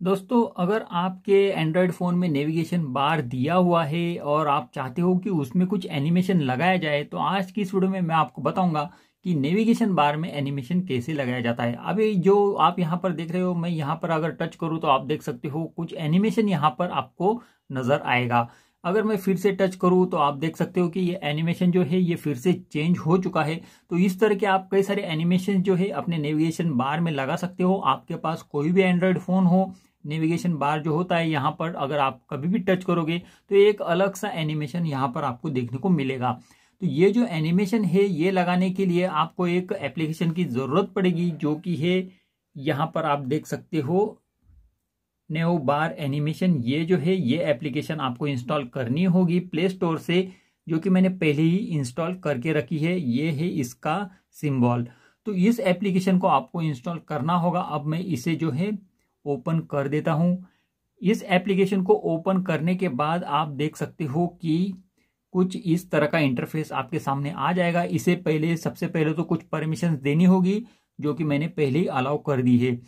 दोस्तों, अगर आपके एंड्रॉयड फ़ोन में नेविगेशन बार दिया हुआ है और आप चाहते हो कि उसमें कुछ एनिमेशन लगाया जाए तो आज की इस वीडियो में मैं आपको बताऊँगा कि नेविगेशन बार में एनिमेशन कैसे लगाया जाता है। अभी जो आप यहाँ पर देख रहे हो, मैं यहाँ पर अगर टच करूँ तो आप देख सकते हो कुछ एनिमेशन यहाँ पर आपको नज़र आएगा। अगर मैं फिर से टच करूँ तो आप देख सकते हो कि ये एनिमेशन जो है, ये फिर से चेंज हो चुका है। तो इस तरह के आप कई सारे एनिमेशन जो है, अपने नेविगेशन बार में लगा सकते हो। आपके पास कोई भी एंड्रॉयड फ़ोन हो नेविगेशन बार जो होता है यहाँ पर अगर आप कभी भी टच करोगे तो एक अलग सा एनिमेशन यहाँ पर आपको देखने को मिलेगा। तो ये जो एनिमेशन है, ये लगाने के लिए आपको एक एप्लीकेशन की ज़रूरत पड़ेगी, जो कि है, यहाँ पर आप देख सकते हो नेओ बार एनिमेशन ये जो है, ये एप्लीकेशन आपको इंस्टॉल करनी होगी प्ले स्टोर से, जो कि मैंने पहले ही इंस्टॉल करके रखी है। ये है इसका सिंबल। तो इस एप्लीकेशन को आपको इंस्टॉल करना होगा। अब मैं इसे जो है ओपन कर देता हूँ। इस एप्लीकेशन को ओपन करने के बाद आप देख सकते हो कि कुछ इस तरह का इंटरफेस आपके सामने आ जाएगा। इसे पहले, सबसे पहले तो कुछ परमिशन देनी होगी, जो कि मैंने पहले ही अलाउ कर दी है।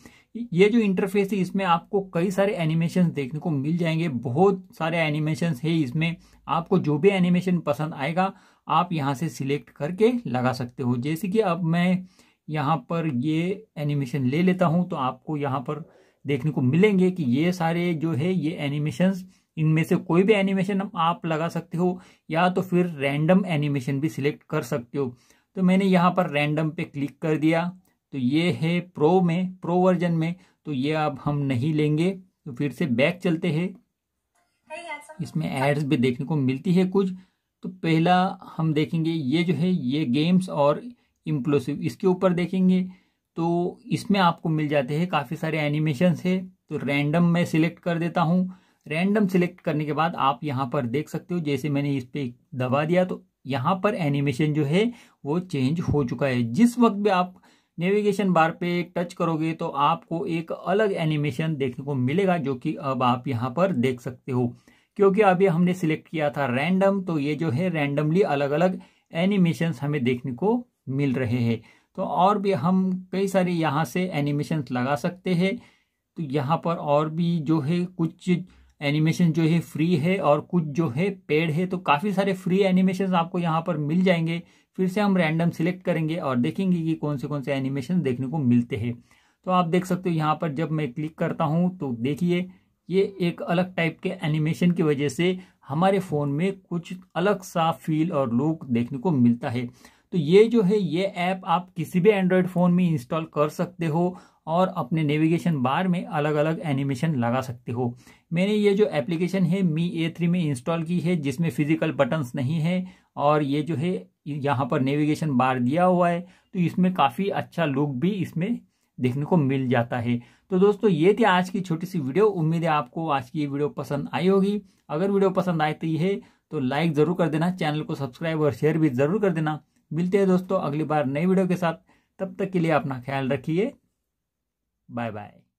ये जो इंटरफेस है, इसमें आपको कई सारे एनिमेशन देखने को मिल जाएँगे। बहुत सारे एनिमेशन है इसमें। आपको जो भी एनिमेशन पसंद आएगा, आप यहाँ से सिलेक्ट करके लगा सकते हो। जैसे कि अब मैं यहाँ पर ये एनिमेशन ले लेता हूँ तो आपको यहाँ पर देखने को मिलेंगे कि ये सारे जो है ये एनिमेशंस इनमें से कोई भी एनिमेशन आप लगा सकते हो या तो फिर रैंडम एनिमेशन भी सिलेक्ट कर सकते हो। तो मैंने यहाँ पर रैंडम पे क्लिक कर दिया। तो ये है प्रो में प्रो वर्जन में। तो ये अब हम नहीं लेंगे। तो फिर से बैक चलते हैं। इसमें एड्स भी देखने को मिलती है कुछ। तो पहला हम देखेंगे ये जो है ये गेम्स और इम्प्लोसिव इसके ऊपर देखेंगे। तो इसमें आपको मिल जाते हैं काफ़ी सारे एनिमेशन है। तो रैंडम मैं सिलेक्ट कर देता हूँ। रैंडम सिलेक्ट करने के बाद आप यहाँ पर देख सकते हो, जैसे मैंने इस पर दबा दिया तो यहाँ पर एनिमेशन जो है, वो चेंज हो चुका है। जिस वक्त भी आप नेविगेशन बार पे टच करोगे तो आपको एक अलग एनिमेशन देखने को मिलेगा, जो कि अब आप यहाँ पर देख सकते हो। क्योंकि अभी हमने सिलेक्ट किया था रैंडम तो ये जो है रैंडमली अलग अलग एनिमेशन हमें देखने को मिल रहे हैं। तो और भी हम कई सारे यहाँ से एनिमेशन लगा सकते हैं। तो यहाँ पर और भी जो है कुछ एनिमेशन जो है फ्री है और कुछ जो है पेड है तो काफ़ी सारे फ्री एनिमेशन आपको यहाँ पर मिल जाएँगे। फिर से हम रैंडम सिलेक्ट करेंगे और देखेंगे कि कौन से कौन से एनिमेशन देखने को मिलते हैं। तो आप देख सकते हो यहाँ पर जब मैं क्लिक करता हूँ तो देखिए, ये एक अलग टाइप के एनिमेशन की वजह से हमारे फ़ोन में कुछ अलग सा फील और लुक देखने को मिलता है। तो ये जो है, ये ऐप आप किसी भी एंड्रॉयड फ़ोन में इंस्टॉल कर सकते हो और अपने नेविगेशन बार में अलग अलग एनिमेशन लगा सकते हो। मैंने ये जो एप्लीकेशन है मी ए थ्री में इंस्टॉल की है, जिसमें फ़िज़िकल बटन्स नहीं है और ये जो है, यहाँ पर नेविगेशन बार दिया हुआ है तो इसमें काफ़ी अच्छा लुक भी इसमें देखने को मिल जाता है। तो दोस्तों, ये थी आज की छोटी सी वीडियो। उम्मीद है आपको आज की ये वीडियो पसंद आई होगी। अगर वीडियो पसंद आती है तो लाइक ज़रूर कर देना, चैनल को सब्सक्राइब और शेयर भी ज़रूर कर देना। मिलते हैं दोस्तों अगली बार नई वीडियो के साथ। तब तक के लिए अपना ख्याल रखिए। Bye bye.